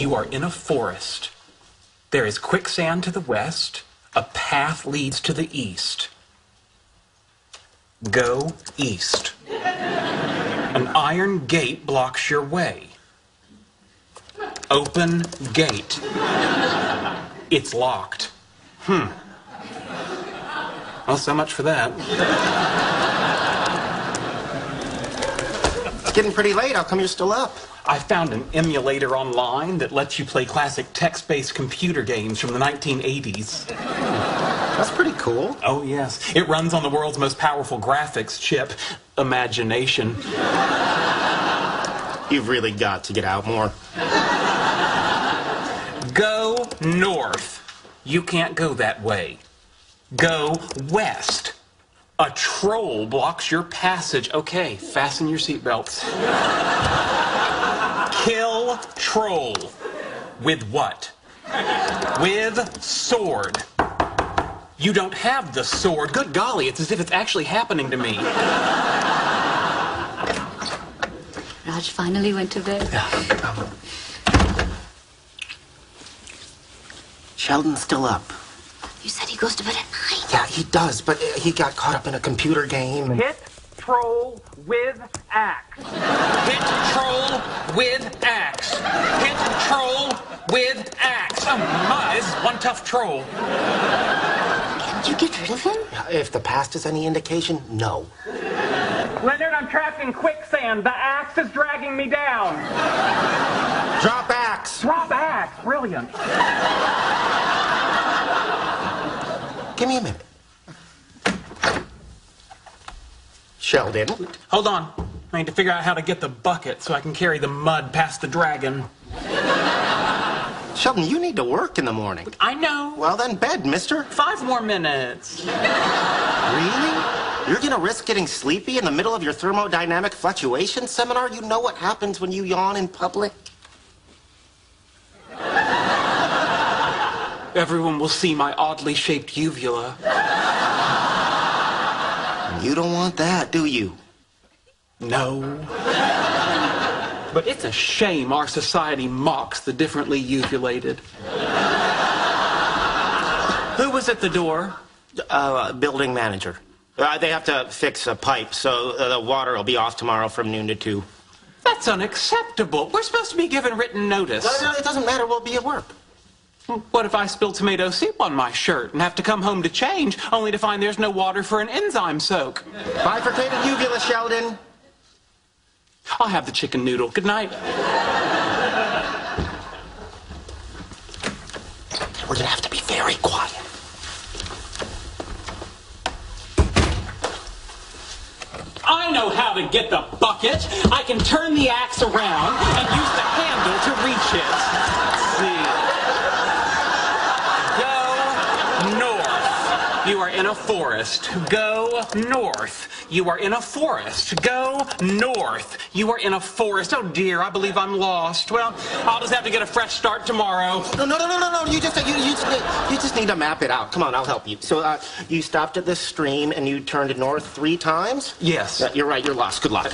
You are in a forest. There is quicksand to the west. A path leads to the east. Go east. An iron gate blocks your way. Open gate. It's locked. Hmm. Well, so much for that. It's getting pretty late. How come you're still up? I found an emulator online that lets you play classic text-based computer games from the 1980s. That's pretty cool. Oh, yes. It runs on the world's most powerful graphics chip, Imagination. You've really got to get out more. Go north. You can't go that way. Go west. A troll blocks your passage. Okay, fasten your seatbelts. Kill troll. With what? With sword. You don't have the sword. Good golly, it's as if it's actually happening to me. Raj finally went to bed. Um, Sheldon's still up. You said he goes to bed at nine. Yeah, he does, but he got caught up in a computer game. And... Hit troll with axe. Hit troll with axe. Hit troll with axe. Oh my, this is one tough troll. Can't you get rid of him? If the past is any indication, no. Leonard, I'm trapped in quicksand. The axe is dragging me down. Drop axe. Drop axe. Brilliant. Give me a minute. Sheldon. Hold on. I need to figure out how to get the bucket so I can carry the mud past the dragon. Sheldon, you need to work in the morning. I know. Well, then bed, mister. Five more minutes. Really? You're gonna risk getting sleepy in the middle of your thermodynamic fluctuation seminar? You know what happens when you yawn in public? Everyone will see my oddly shaped uvula. You don't want that, do you? No. But it's a shame our society mocks the differently uvulated. Who was at the door? Uh, building manager. Uh, they have to fix a pipe, so uh, the water will be off tomorrow from noon to 2. That's unacceptable. We're supposed to be given written notice. No, no, it doesn't matter. We'll be at work. What if I spill tomato soup on my shirt and have to come home to change, only to find there's no water for an enzyme soak? Bifurcated uvula, Sheldon. I'll have the chicken noodle. Good night. We're gonna have to be very quiet. I know how to get the bucket. I can turn the axe around and use the handle to reach it. Let's see. Go north. You are in a forest. Go north. You are in a forest. Go north. You are in a forest. Oh dear, I believe I'm lost. Well, I'll just have to get a fresh start tomorrow. No, no, no, no, no, no. You just, you, you, you just need to map it out. Come on, I'll help you. So, uh, you stopped at this stream and you turned north three times? Yes. Uh, you're right, you're lost. Good luck.